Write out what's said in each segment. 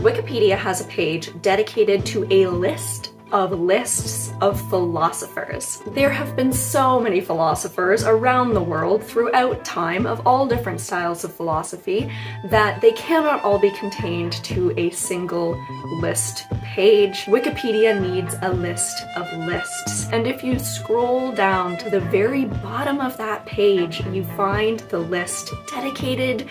Wikipedia has a page dedicated to a list of lists of philosophers. There have been so many philosophers around the world throughout time of all different styles of philosophy that they cannot all be contained to a single list page. Wikipedia needs a list of lists. And if you scroll down to the very bottom of that page, you find the list dedicated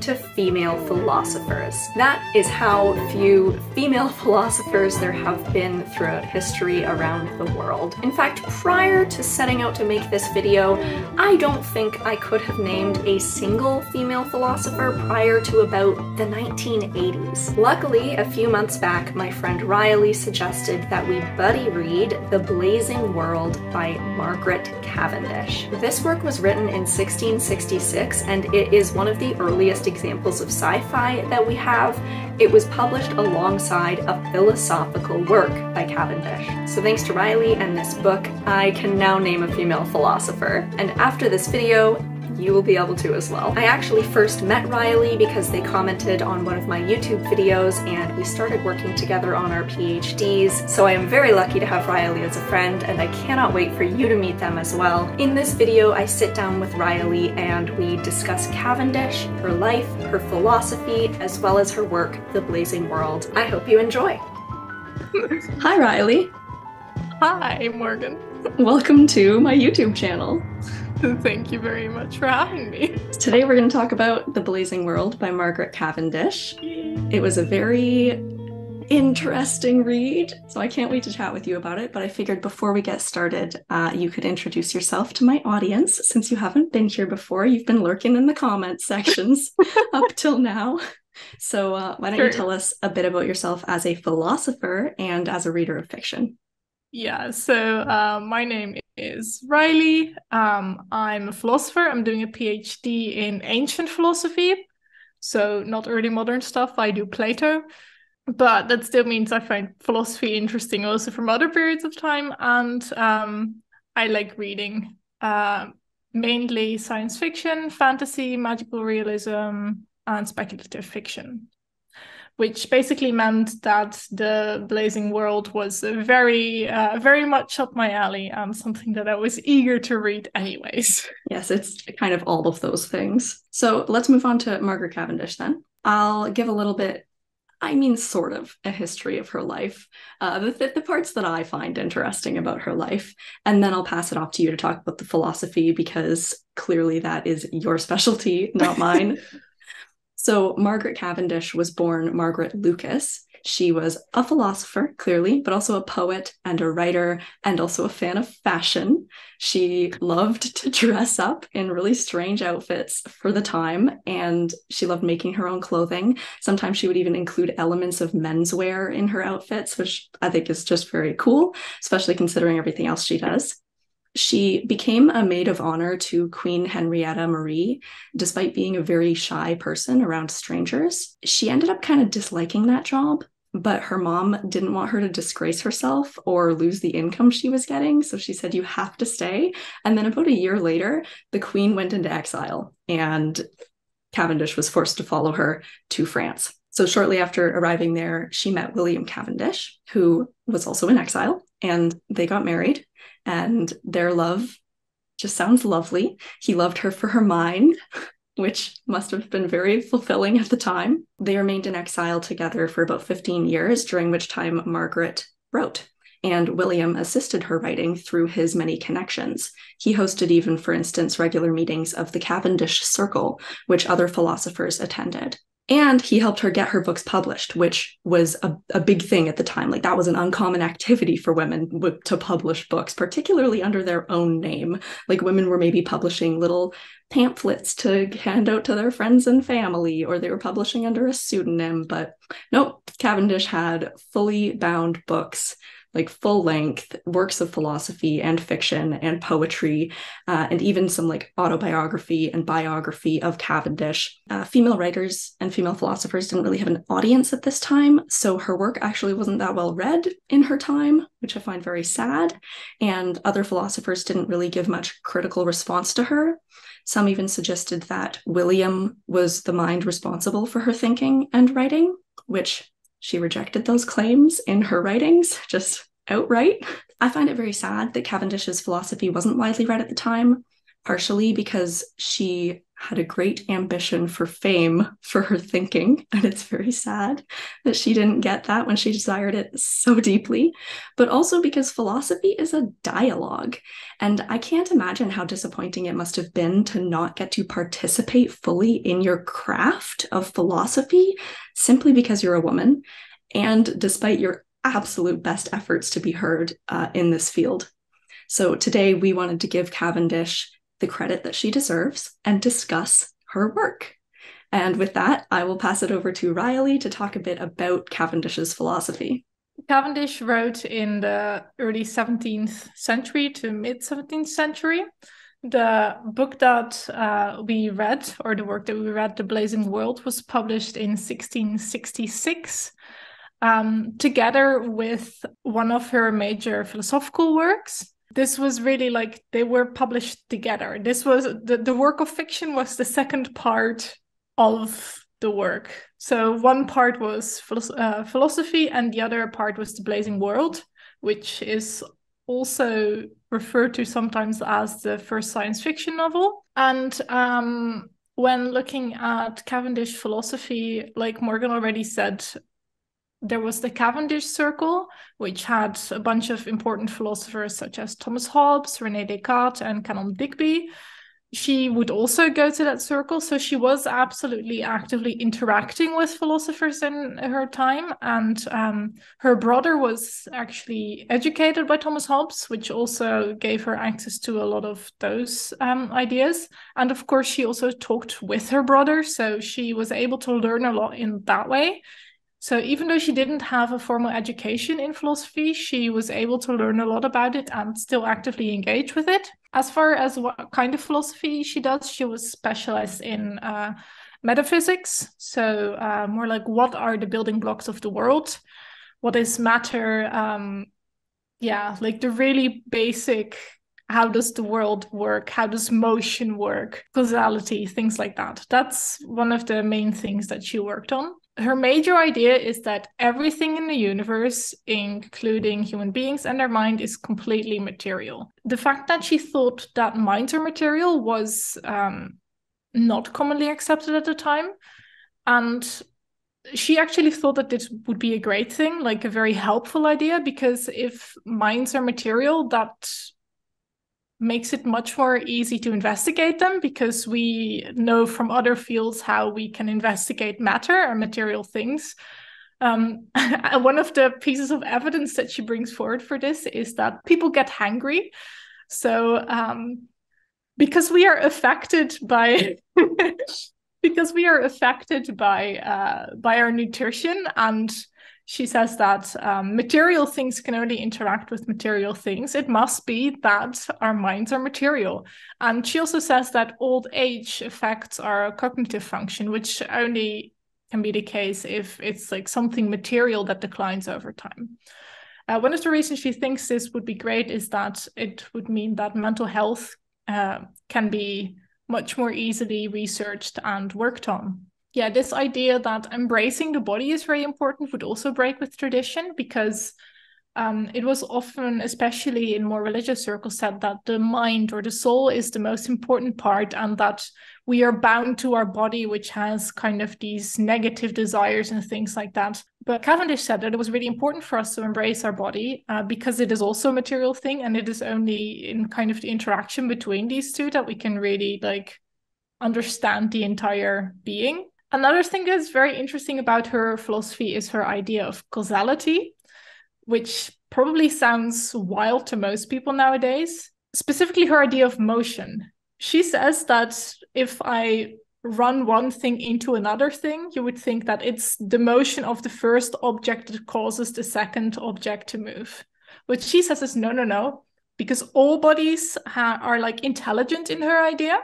to female philosophers. That is how few female philosophers there have been throughout history around the world. In fact, prior to setting out to make this video, I don't think I could have named a single female philosopher prior to about the 1980s. Luckily, a few months back, my friend Riley suggested that we buddy read The Blazing World by Margaret Cavendish. This work was written in 1666 and it is one of the earliest examples of sci fi that we have. It was published alongside a philosophical work by Cavendish. So, thanks to Riley and this book, I can now name a female philosopher. And after this video, you will be able to as well. I actually first met Riley because they commented on one of my YouTube videos and we started working together on our PhDs, so I am very lucky to have Riley as a friend and I cannot wait for you to meet them as well. In this video, I sit down with Riley and we discuss Cavendish, her life, her philosophy, as well as her work, The Blazing World. I hope you enjoy. Hi, Riley. Hi, Morgan. Welcome to my YouTube channel. Thank you very much for having me. Today we're going to talk about The Blazing World by Margaret Cavendish. It was a very interesting read, so I can't wait to chat with you about it. But I figured before we get started, uh, you could introduce yourself to my audience since you haven't been here before. You've been lurking in the comment sections up till now. So, uh, why don't sure. you tell us a bit about yourself as a philosopher and as a reader of fiction? Yeah, so uh, my name is Riley. Um, I'm a philosopher. I'm doing a PhD in ancient philosophy. So, not early modern stuff. I do Plato. But that still means I find philosophy interesting also from other periods of time. And um, I like reading uh, mainly science fiction, fantasy, magical realism, and speculative fiction which basically meant that the Blazing World was very, uh, very much up my alley and something that I was eager to read, anyways. Yes, it's kind of all of those things. So let's move on to Margaret Cavendish then. I'll give a little bit, I mean, sort of a history of her life, uh, the, the parts that I find interesting about her life. And then I'll pass it off to you to talk about the philosophy because clearly that is your specialty, not mine. So, Margaret Cavendish was born Margaret Lucas. She was a philosopher, clearly, but also a poet and a writer, and also a fan of fashion. She loved to dress up in really strange outfits for the time, and she loved making her own clothing. Sometimes she would even include elements of menswear in her outfits, which I think is just very cool, especially considering everything else she does. She became a maid of honor to Queen Henrietta Marie, despite being a very shy person around strangers. She ended up kind of disliking that job, but her mom didn't want her to disgrace herself or lose the income she was getting. So she said, You have to stay. And then about a year later, the Queen went into exile and Cavendish was forced to follow her to France. So shortly after arriving there, she met William Cavendish, who was also in exile, and they got married and their love just sounds lovely. He loved her for her mind, which must have been very fulfilling at the time. They remained in exile together for about 15 years, during which time Margaret wrote. And William assisted her writing through his many connections. He hosted, even for instance, regular meetings of the Cavendish Circle, which other philosophers attended. And he helped her get her books published, which was a, a big thing at the time. Like that was an uncommon activity for women w- to publish books, particularly under their own name. Like women were maybe publishing little pamphlets to hand out to their friends and family, or they were publishing under a pseudonym. But nope, Cavendish had fully bound books like full length works of philosophy and fiction and poetry, uh, and even some like autobiography and biography of Cavendish. Uh, female writers and female philosophers didn't really have an audience at this time, so her work actually wasn't that well read in her time, which I find very sad. And other philosophers didn't really give much critical response to her. Some even suggested that William was the mind responsible for her thinking and writing, which she rejected those claims in her writings, just outright. I find it very sad that Cavendish's philosophy wasn't widely read at the time, partially because she had a great ambition for fame for her thinking. And it's very sad that she didn't get that when she desired it so deeply, but also because philosophy is a dialogue. And I can't imagine how disappointing it must have been to not get to participate fully in your craft of philosophy simply because you're a woman. And despite your absolute best efforts to be heard uh, in this field. So today we wanted to give Cavendish the credit that she deserves and discuss her work. And with that, I will pass it over to Riley to talk a bit about Cavendish's philosophy. Cavendish wrote in the early 17th century to mid 17th century. The book that uh, we read, or the work that we read, The Blazing World, was published in 1666, um, together with one of her major philosophical works, this was really like they were published together. This was the, the work of fiction was the second part of the work. So one part was uh, philosophy, and the other part was the Blazing World, which is also referred to sometimes as the first science fiction novel. And um, when looking at Cavendish philosophy, like Morgan already said, there was the Cavendish Circle, which had a bunch of important philosophers such as Thomas Hobbes, Rene Descartes, and Kenelm Digby. She would also go to that circle, so she was absolutely actively interacting with philosophers in her time. And um, her brother was actually educated by Thomas Hobbes, which also gave her access to a lot of those um, ideas. And of course, she also talked with her brother, so she was able to learn a lot in that way. So even though she didn't have a formal education in philosophy, she was able to learn a lot about it and still actively engage with it. As far as what kind of philosophy she does, she was specialized in uh, metaphysics. So uh, more like what are the building blocks of the world? What is matter? Um, yeah, like the really basic how does the world work how does motion work causality things like that that's one of the main things that she worked on her major idea is that everything in the universe, including human beings and their mind, is completely material. The fact that she thought that minds are material was um, not commonly accepted at the time. And she actually thought that this would be a great thing, like a very helpful idea, because if minds are material, that makes it much more easy to investigate them because we know from other fields how we can investigate matter or material things. Um, one of the pieces of evidence that she brings forward for this is that people get hangry. So, um, because we are affected by because we are affected by uh, by our nutrition and she says that um, material things can only interact with material things. It must be that our minds are material. And she also says that old age affects our cognitive function, which only can be the case if it's like something material that declines over time. Uh, one of the reasons she thinks this would be great is that it would mean that mental health uh, can be much more easily researched and worked on yeah, this idea that embracing the body is very important would also break with tradition because um, it was often, especially in more religious circles, said that the mind or the soul is the most important part and that we are bound to our body, which has kind of these negative desires and things like that. But Cavendish said that it was really important for us to embrace our body uh, because it is also a material thing and it is only in kind of the interaction between these two that we can really like understand the entire being. Another thing that's very interesting about her philosophy is her idea of causality, which probably sounds wild to most people nowadays. Specifically, her idea of motion. She says that if I run one thing into another thing, you would think that it's the motion of the first object that causes the second object to move. What she says is no, no, no, because all bodies ha- are like intelligent in her idea.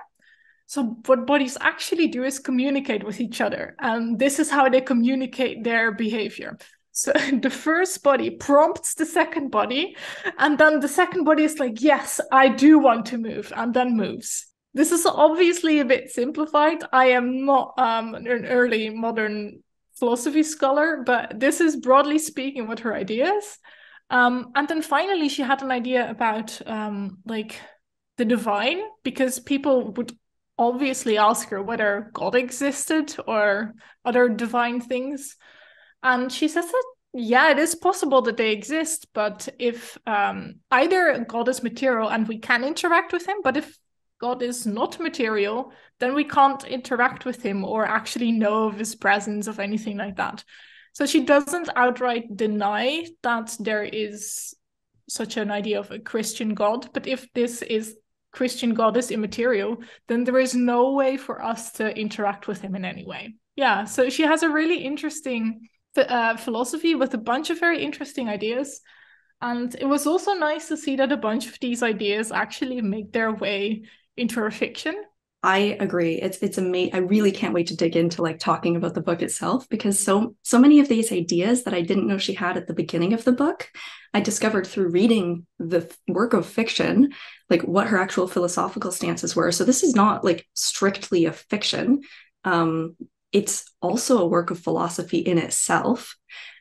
So what bodies actually do is communicate with each other, and this is how they communicate their behavior. So the first body prompts the second body, and then the second body is like, "Yes, I do want to move," and then moves. This is obviously a bit simplified. I am not um, an early modern philosophy scholar, but this is broadly speaking what her idea is. Um, and then finally, she had an idea about um, like the divine, because people would obviously ask her whether God existed or other divine things. And she says that, yeah, it is possible that they exist, but if um, either God is material and we can interact with him, but if God is not material, then we can't interact with him or actually know of his presence of anything like that. So she doesn't outright deny that there is such an idea of a Christian God, but if this is Christian God is immaterial, then there is no way for us to interact with him in any way. Yeah, so she has a really interesting uh, philosophy with a bunch of very interesting ideas. And it was also nice to see that a bunch of these ideas actually make their way into her fiction. I agree. It's it's amazing. I really can't wait to dig into like talking about the book itself because so so many of these ideas that I didn't know she had at the beginning of the book, I discovered through reading the work of fiction, like what her actual philosophical stances were. So this is not like strictly a fiction. Um, it's also a work of philosophy in itself.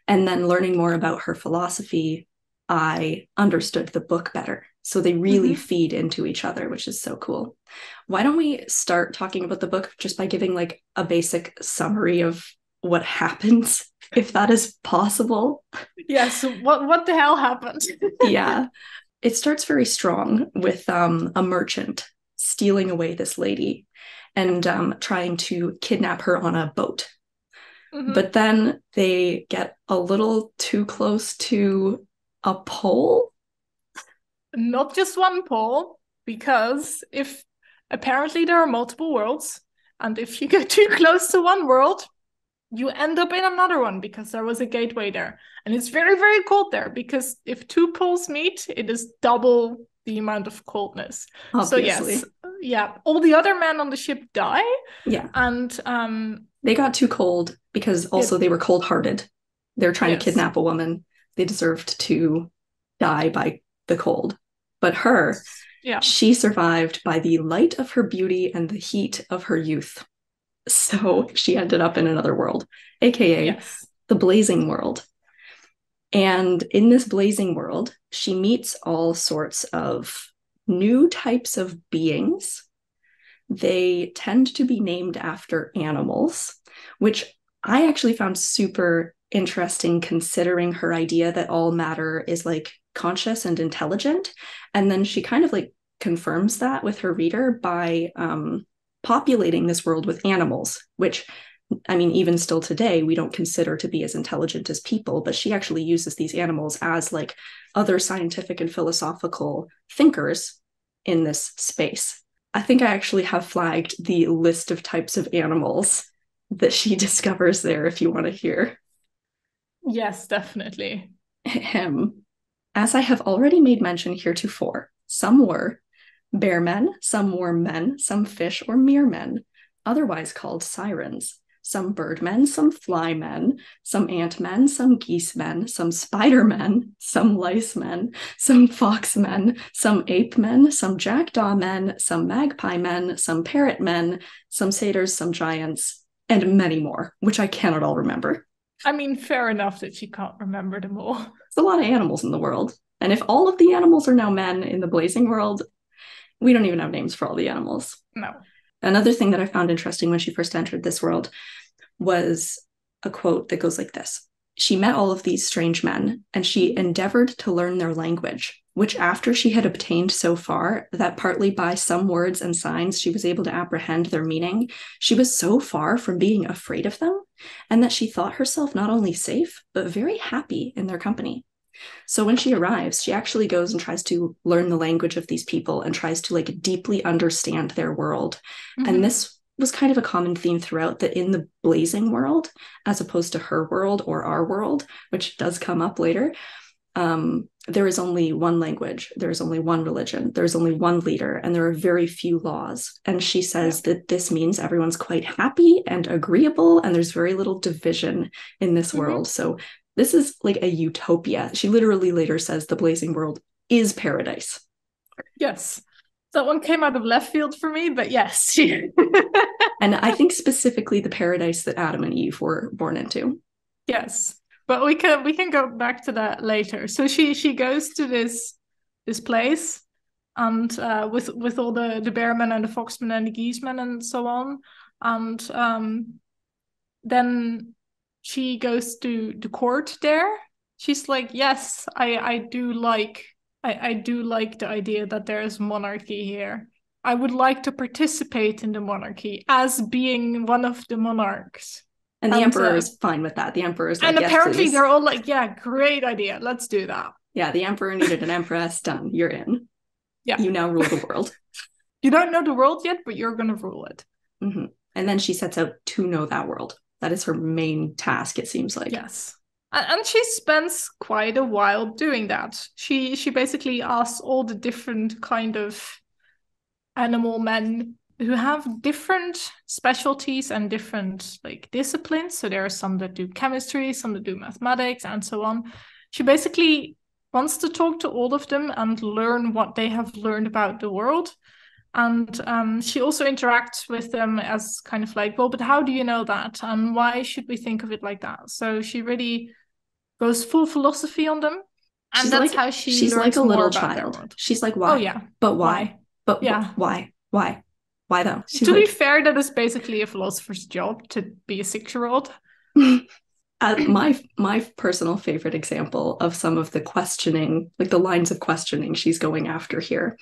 And then learning more about her philosophy, I understood the book better. So they really mm-hmm. feed into each other, which is so cool. Why don't we start talking about the book just by giving like a basic summary of what happens, if that is possible? Yes. What what the hell happened? yeah. It starts very strong with um, a merchant stealing away this lady and um, trying to kidnap her on a boat. Mm-hmm. But then they get a little too close to a pole not just one pole, because if apparently there are multiple worlds, and if you get too close to one world, you end up in another one because there was a gateway there. And it's very, very cold there because if two poles meet, it is double the amount of coldness. Obviously. So yes, yeah. All the other men on the ship die. Yeah. And um they got too cold because also it, they were cold hearted. They're trying yes. to kidnap a woman. They deserved to die by the cold. But her, yeah. she survived by the light of her beauty and the heat of her youth. So she ended up in another world, aka yes. the blazing world. And in this blazing world, she meets all sorts of new types of beings. They tend to be named after animals, which I actually found super interesting considering her idea that all matter is like conscious and intelligent. And then she kind of like confirms that with her reader by um, populating this world with animals, which I mean, even still today, we don't consider to be as intelligent as people, but she actually uses these animals as like other scientific and philosophical thinkers in this space. I think I actually have flagged the list of types of animals that she discovers there if you want to hear. Yes, definitely. Him. As I have already made mention heretofore, some were bear men, some worm men, some fish or mere men, otherwise called sirens, some bird men, some fly men, some ant men, some geese men, some spider men, some lice men, some fox men, some ape men, some jackdaw men, some magpie men, some parrot men, some satyrs, some giants, and many more, which I cannot all remember. I mean, fair enough that she can't remember them all. There's a lot of animals in the world. And if all of the animals are now men in the blazing world, we don't even have names for all the animals. No. Another thing that I found interesting when she first entered this world was a quote that goes like this She met all of these strange men, and she endeavored to learn their language which after she had obtained so far that partly by some words and signs she was able to apprehend their meaning, she was so far from being afraid of them, and that she thought herself not only safe, but very happy in their company. So when she arrives, she actually goes and tries to learn the language of these people and tries to like deeply understand their world. Mm-hmm. And this was kind of a common theme throughout that in the blazing world, as opposed to her world or our world, which does come up later, um, there is only one language, there is only one religion, there's only one leader, and there are very few laws. And she says yeah. that this means everyone's quite happy and agreeable, and there's very little division in this mm-hmm. world. So this is like a utopia. She literally later says the blazing world is paradise. Yes. That one came out of left field for me, but yes. and I think specifically the paradise that Adam and Eve were born into. Yes. But we can we can go back to that later. So she she goes to this this place and uh, with with all the the bear bearmen and the foxmen and the geese geesemen and so on and um, then she goes to the court there she's like yes i i do like i i do like the idea that there is monarchy here. I would like to participate in the monarchy as being one of the monarchs. And the and, emperor uh, is fine with that. The emperor is like, and yes, apparently please. they're all like yeah great idea. Let's do that. Yeah the emperor needed an empress. Done. You're in. Yeah. You now rule the world. You don't know the world yet but you're going to rule it. Mm-hmm. and then she sets out to know that world. That is her main task it seems like. Yes and she spends quite a while doing that. She she basically asks all the different kind of animal men who have different specialties and different like disciplines. So there are some that do chemistry some that do mathematics and so on. She basically wants to talk to all of them and learn what they have learned about the world. And um, she also interacts with them as kind of like well but how do you know that? And why should we think of it like that? So she really goes full philosophy on them. And she's that's like, how she she's like a little child. she's like why? oh yeah. But why, but yeah. why? Why? Why though? She's to like... be fair that is basically a philosopher's job to be a six year old uh, my my personal favorite example of some of the questioning like the lines of questioning she's going after here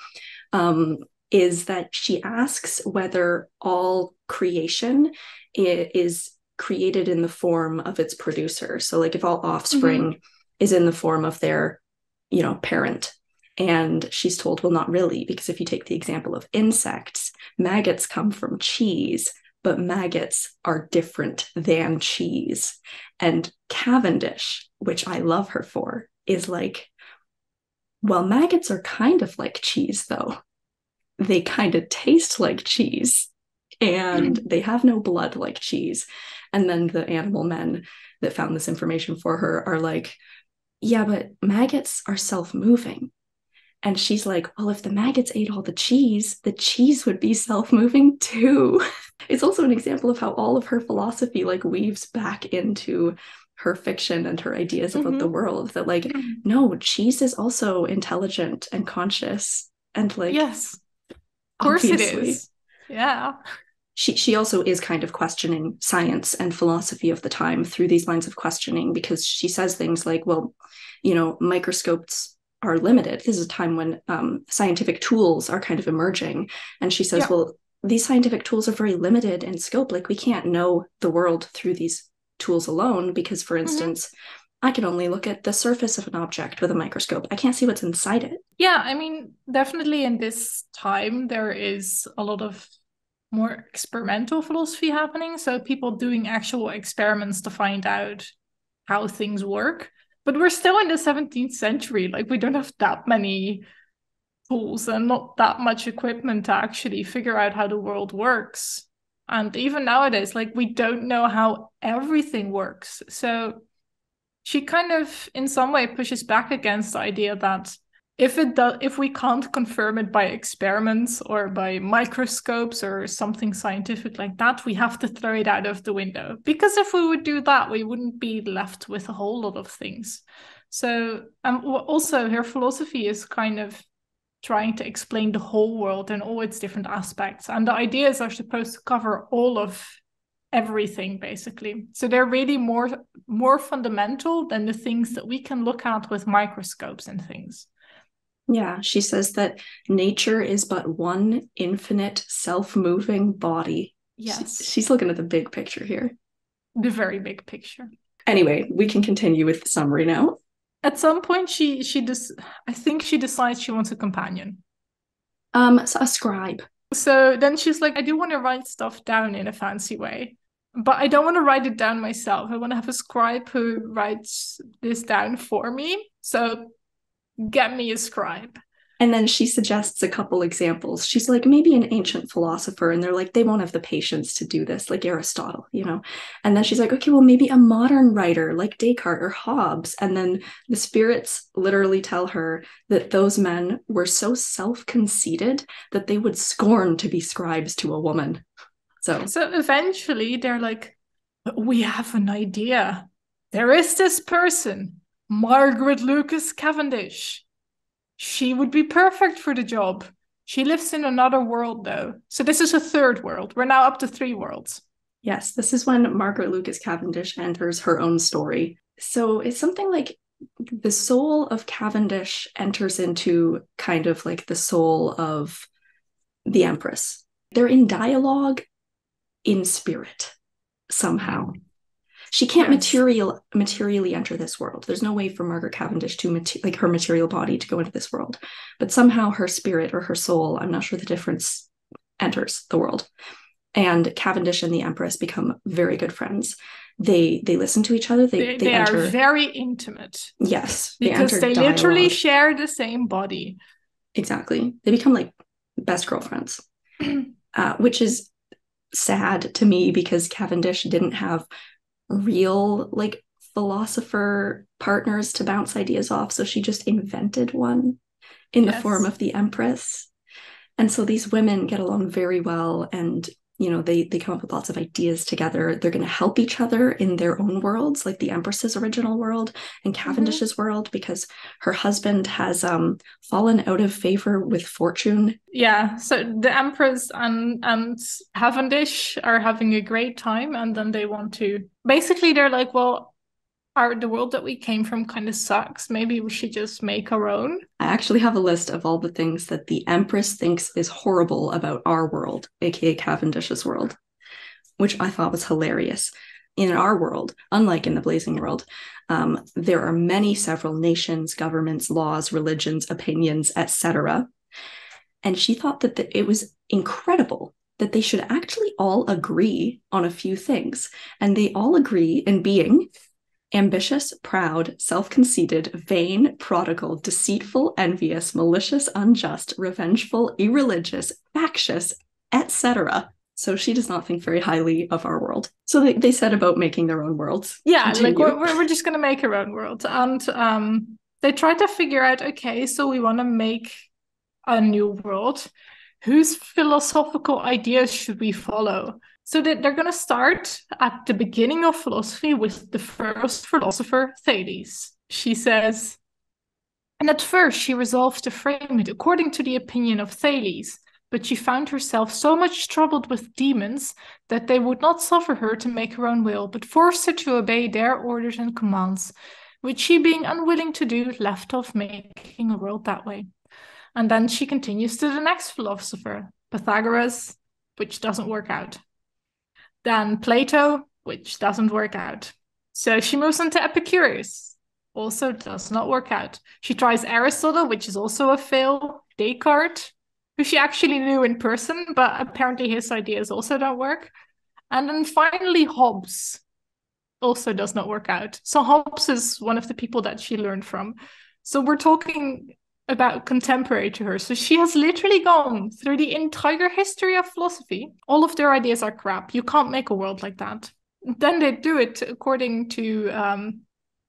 um, is that she asks whether all creation is created in the form of its producer. So, like if all offspring mm-hmm. is in the form of their, you know, parent. And she's told, well, not really, because if you take the example of insects, maggots come from cheese, but maggots are different than cheese. And Cavendish, which I love her for, is like, well, maggots are kind of like cheese, though they kind of taste like cheese and mm. they have no blood like cheese. And then the animal men that found this information for her are like, yeah, but maggots are self moving. And she's like, well, if the maggots ate all the cheese, the cheese would be self moving too. it's also an example of how all of her philosophy like weaves back into her fiction and her ideas mm-hmm. about the world that like mm-hmm. no cheese is also intelligent and conscious and like yes of course obviously. it is. Yeah. She she also is kind of questioning science and philosophy of the time through these lines of questioning because she says things like, well, you know, microscopes are limited. This is a time when um, scientific tools are kind of emerging. And she says, yeah. well, these scientific tools are very limited in scope. Like we can't know the world through these tools alone because, for mm-hmm. instance, mm-hmm I can only look at the surface of an object with a microscope. I can't see what's inside it. Yeah, I mean, definitely in this time, there is a lot of more experimental philosophy happening. So people doing actual experiments to find out how things work. But we're still in the 17th century. Like, we don't have that many tools and not that much equipment to actually figure out how the world works. And even nowadays, like, we don't know how everything works. So she kind of in some way pushes back against the idea that if it does if we can't confirm it by experiments or by microscopes or something scientific like that we have to throw it out of the window. Because if we would do that we wouldn't be left with a whole lot of things. So um, also her philosophy is kind of trying to explain the whole world and all its different aspects. And the ideas are supposed to cover all of everything basically. So they're really more more fundamental than the things that we can look at with microscopes and things yeah she says that nature is but one infinite self-moving body. Yes. she's looking at the big picture here. The very big picture. Anyway we can continue with the summary now. At some point she she does i think she decides she wants a companion. Um so a scribe. So then she's like, I do want to write stuff down in a fancy way but I don't want to write it down myself. I want to have a scribe who writes this down for me. So get me a scribe. And then she suggests a couple examples. She's like, maybe an ancient philosopher. And they're like, they won't have the patience to do this, like Aristotle, you know? And then she's like, okay, well, maybe a modern writer like Descartes or Hobbes. And then the spirits literally tell her that those men were so self conceited that they would scorn to be scribes to a woman. So, so eventually they're like, we have an idea. There is this person, Margaret Lucas Cavendish she would be perfect for the job. She lives in another world, though. So this is a third world. We're now up to three worlds. Yes, this is when Margaret Lucas Cavendish enters her own story. So it's something like the soul of Cavendish enters into kind of like the soul of the Empress. They're in dialogue in spirit somehow she can't yes. material materially enter this world. There's no way for margaret cavendish to like her material body to go into this world. But somehow her spirit or her soul i'm not sure the difference enters the world. And cavendish and the empress become very good friends. They they listen to each other. They they, they, they are very intimate. Yes because they, they literally share the same body. Exactly. They become like best girlfriends. Uh, which is sad to me because cavendish didn't have real like philosopher partners to bounce ideas off. So she just invented one in yes. the form of the Empress. And so these women get along very well and you know they they come up with lots of ideas together they're going to help each other in their own worlds like the empress's original world and mm-hmm. cavendish's mm-hmm. world because her husband has um fallen out of favor with fortune yeah so the empress and and cavendish are having a great time and then they want to basically they're like well our the world that we came from kind of sucks. Maybe we should just make our own. I actually have a list of all the things that the Empress thinks is horrible about our world, aka Cavendish's world, which I thought was hilarious. In our world, unlike in the Blazing World, um, there are many several nations, governments, laws, religions, opinions, etc. And she thought that the, it was incredible that they should actually all agree on a few things. And they all agree in being ambitious, proud, self conceited, vain, prodigal, deceitful, envious, malicious, unjust, revengeful, irreligious, factious, etc. So she does not think very highly of our world. So they, they said about making their own worlds. Yeah, Continue. like we're, we're just going to make our own world. And um, they tried to figure out okay, so we want to make a new world. Whose philosophical ideas should we follow? So they're going to start at the beginning of philosophy with the first philosopher, Thales. She says, and at first she resolved to frame it according to the opinion of Thales, but she found herself so much troubled with demons that they would not suffer her to make her own will, but forced her to obey their orders and commands, which she, being unwilling to do, left off making a world that way. And then she continues to the next philosopher, Pythagoras, which doesn't work out. Then Plato, which doesn't work out. So she moves on to Epicurus, also does not work out. She tries Aristotle, which is also a fail. Descartes, who she actually knew in person, but apparently his ideas also don't work. And then finally, Hobbes also does not work out. So Hobbes is one of the people that she learned from. So we're talking about contemporary to her. So she has literally gone through the entire history of philosophy. All of their ideas are crap. You can't make a world like that. Then they do it according to, um,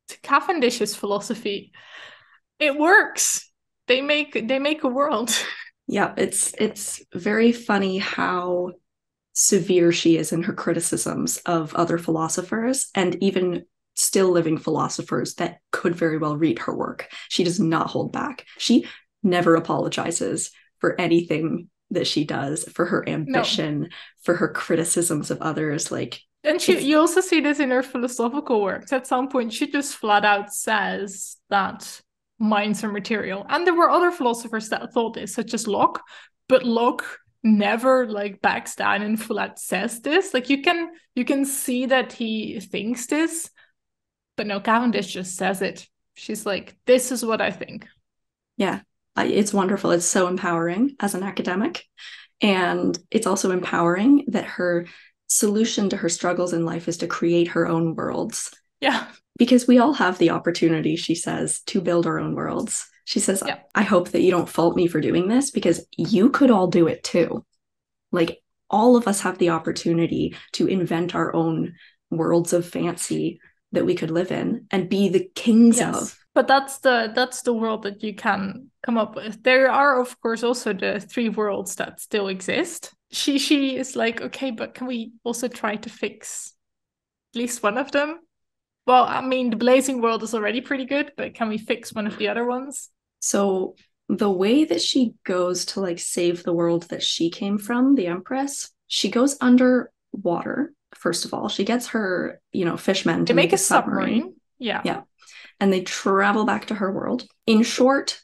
to Cavendish's philosophy. It works. They make they make a world. Yeah, it's it's very funny how severe she is in her criticisms of other philosophers and even still living philosophers that could very well read her work. She does not hold back. She never apologizes for anything that she does, for her ambition, no. for her criticisms of others. Like, and she, you also see this in her philosophical works. At some point, she just flat out says that minds are material. And there were other philosophers that thought this, such as Locke, but Locke never like backs down and flat says this. Like you can you can see that he thinks this, but no, Cavendish just says it. She's like, this is what I think. Yeah, it's wonderful. It's so empowering as an academic. And it's also empowering that her solution to her struggles in life is to create her own worlds. Yeah. Because we all have the opportunity, she says, to build our own worlds. She says, Yeah. I hope that you don't fault me for doing this because you could all do it too. Like, all of us have the opportunity to invent our own worlds of fancy that we could live in and be the kings of. But that's the that's the world that you can come up with. There are of course also the three worlds that still exist. She she is like, okay, but can we also try to fix at least one of them? Well, I mean the blazing world is already pretty good, but can we fix one of the other ones? So, the way that she goes to like save the world that she came from, the Empress, she goes underwater. First of all, she gets her, you know, fishmen to They make a submarine. Yeah. Yeah. and they travel back to her world. In short,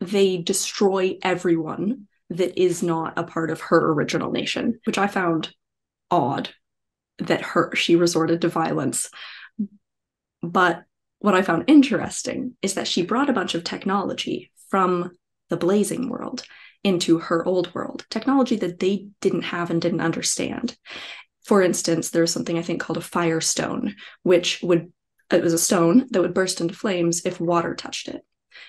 they destroy everyone that is not a part of her original nation, which I found odd that her she resorted to violence. But what I found interesting is that she brought a bunch of technology from the blazing world into her old world, technology that they didn't have and didn't understand. For instance, there's something I think called a firestone, which would it was a stone that would burst into flames if water touched it.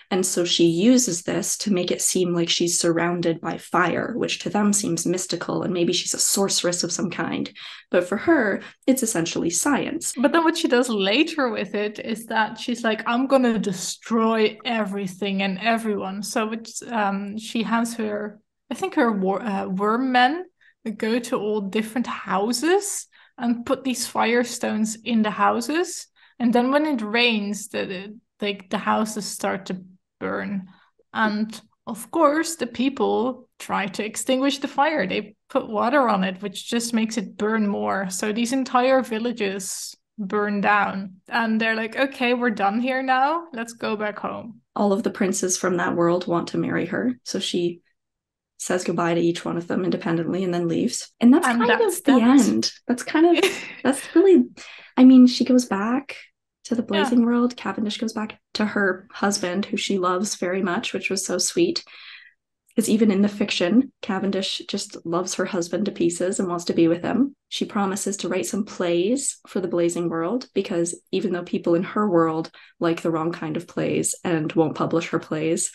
And so she uses this to make it seem like she's surrounded by fire, which to them seems mystical and maybe she's a sorceress of some kind. But for her, it's essentially science. But then what she does later with it is that she's like, I'm gonna destroy everything and everyone. So um, she has her, I think her wor- uh, worm men go to all different houses and put these firestones in the houses. And then when it rains, the, like the houses start to burn. And of course, the people try to extinguish the fire. They put water on it, which just makes it burn more. So these entire villages burn down. And they're like, okay, we're done here now. Let's go back home. All of the princes from that world want to marry her. So she says goodbye to each one of them independently and then leaves. And that's And kind that's of the end. That's kind of that's really I mean, she goes back to the Yeah. blazing world. Cavendish goes back to her husband, who she loves very much, which was so sweet. Because even in the fiction, Cavendish just loves her husband to pieces and wants to be with him. She promises to write some plays for the blazing world because even though people in her world like the wrong kind of plays and won't publish her plays,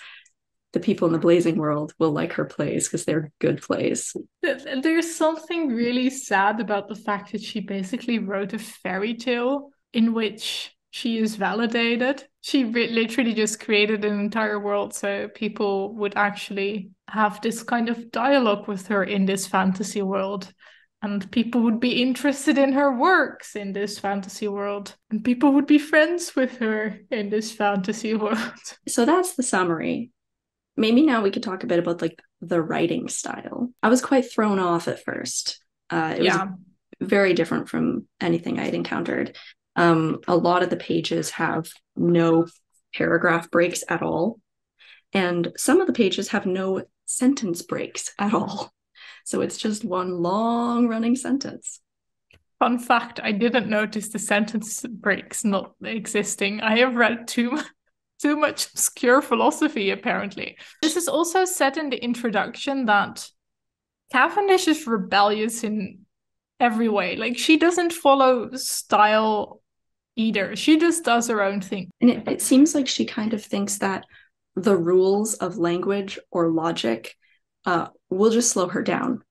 the people in the blazing world will like her plays because they're good plays. There's something really sad about the fact that she basically wrote a fairy tale in which she is validated. She re- literally just created an entire world so people would actually have this kind of dialogue with her in this fantasy world. And people would be interested in her works in this fantasy world. And people would be friends with her in this fantasy world. So that's the summary. Maybe now we could talk a bit about like the writing style. I was quite thrown off at first. Uh, it yeah. was very different from anything I had encountered. Um, a lot of the pages have no paragraph breaks at all, and some of the pages have no sentence breaks at all. So it's just one long running sentence. Fun fact, I didn't notice the sentence breaks not existing. I have read too much too much obscure philosophy apparently. This is also said in the introduction that Cavendish is rebellious in every way. Like she doesn't follow style either. She just does her own thing. And it, it seems like she kind of thinks that the rules of language or logic uh, will just slow her down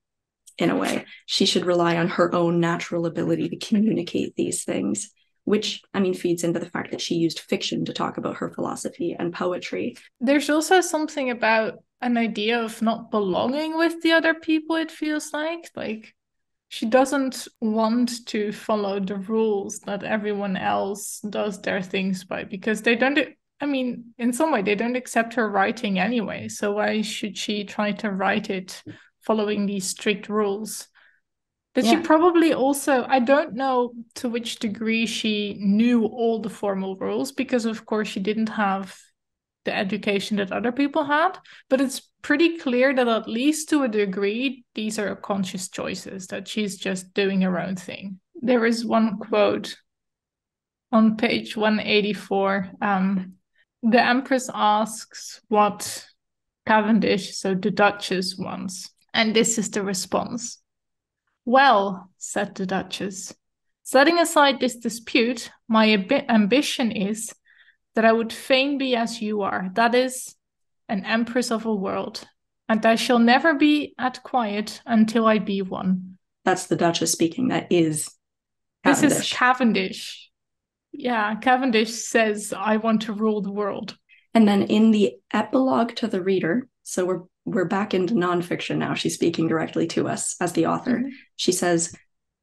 in a way. She should rely on her own natural ability to communicate these things, which, I mean, feeds into the fact that she used fiction to talk about her philosophy and poetry. There's also something about an idea of not belonging with the other people, it feels like. Like she doesn't want to follow the rules that everyone else does their things by because they don't I mean, in some way, they don't accept her writing anyway. So why should she try to write it following these strict rules? But she probably also, I don't know to which degree she knew all the formal rules, because of course she didn't have the education that other people had. But it's pretty clear that, at least to a degree, these are conscious choices, that she's just doing her own thing. There is one quote on page 184. Um, the Empress asks what Cavendish, so the Duchess, wants. And this is the response. Well, said the Duchess, setting aside this dispute, my abi- ambition is that I would fain be as you are, that is, an empress of a world, and I shall never be at quiet until I be one. That's the Duchess speaking. That is Cavendish. This is Cavendish. Yeah, Cavendish says, I want to rule the world. And then in the epilogue to the reader, so we're we're back into nonfiction now. She's speaking directly to us as the author. Mm-hmm. She says,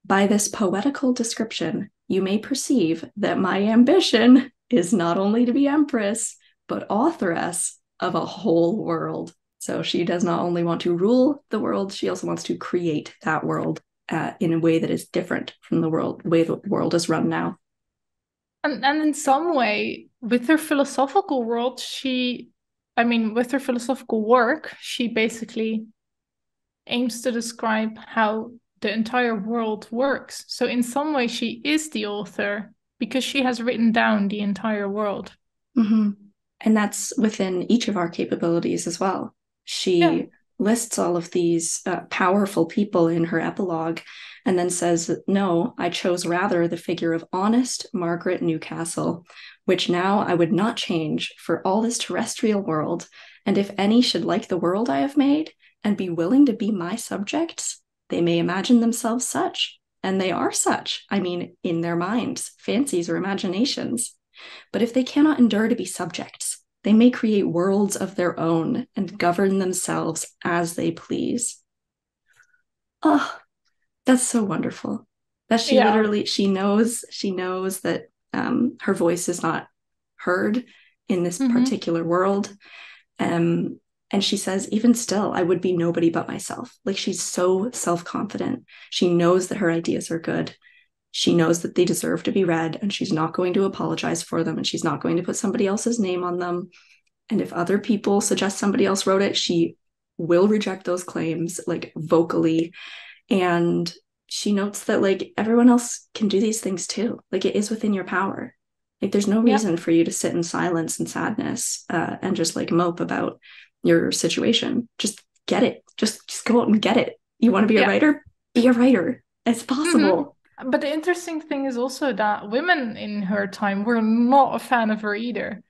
By this poetical description, you may perceive that my ambition is not only to be empress, but authoress of a whole world. So she does not only want to rule the world, she also wants to create that world uh, in a way that is different from the world way the world is run now. And and in some way, with her philosophical world, she, I mean, with her philosophical work, she basically aims to describe how the entire world works. So in some way, she is the author because she has written down the entire world. Mm-hmm. And that's within each of our capabilities as well. She yeah. lists all of these uh, powerful people in her epilogue and then says, No, I chose rather the figure of honest Margaret Newcastle, which now I would not change for all this terrestrial world. And if any should like the world I have made and be willing to be my subjects, they may imagine themselves such. And they are such, I mean, in their minds, fancies, or imaginations. But if they cannot endure to be subjects, they may create worlds of their own and govern themselves as they please. Oh, that's so wonderful. That she yeah. literally she knows she knows that um, her voice is not heard in this mm-hmm. particular world. Um, and she says, even still, I would be nobody but myself. Like she's so self confident. She knows that her ideas are good. She knows that they deserve to be read and she's not going to apologize for them and she's not going to put somebody else's name on them. And if other people suggest somebody else wrote it, she will reject those claims like vocally. And she notes that like everyone else can do these things too. Like it is within your power. Like there's no reason yep. for you to sit in silence and sadness uh, and just like mope about your situation. Just get it. Just just go out and get it. You want to be a writer? Be a writer. It's possible. Mm-hmm. But the interesting thing is also that women in her time were not a fan of her either.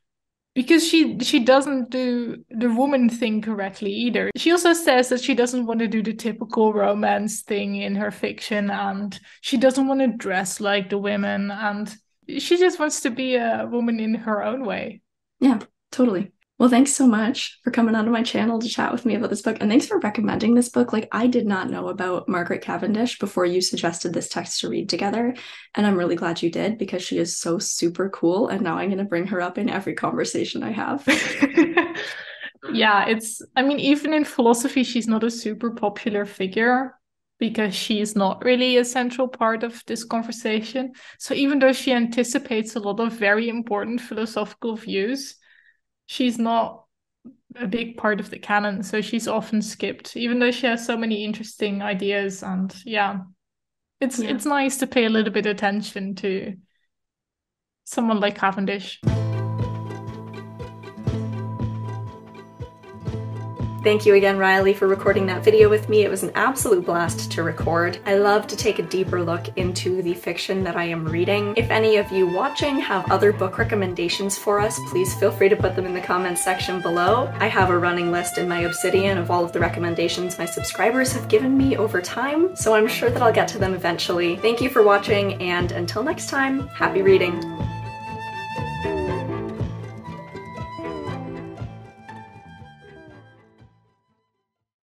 Because she she doesn't do the woman thing correctly either. She also says that she doesn't want to do the typical romance thing in her fiction and she doesn't want to dress like the women and she just wants to be a woman in her own way. Yeah, totally. Well, thanks so much for coming onto my channel to chat with me about this book. And thanks for recommending this book. Like, I did not know about Margaret Cavendish before you suggested this text to read together. And I'm really glad you did because she is so super cool. And now I'm going to bring her up in every conversation I have. yeah, it's, I mean, even in philosophy, she's not a super popular figure because she's not really a central part of this conversation. So even though she anticipates a lot of very important philosophical views, she's not a big part of the canon, so she's often skipped, even though she has so many interesting ideas. And yeah, it's yeah. it's nice to pay a little bit of attention to someone like Cavendish. Thank you again, Riley, for recording that video with me. It was an absolute blast to record. I love to take a deeper look into the fiction that I am reading. If any of you watching have other book recommendations for us, please feel free to put them in the comments section below. I have a running list in my Obsidian of all of the recommendations my subscribers have given me over time, so I'm sure that I'll get to them eventually. Thank you for watching, and until next time, happy reading!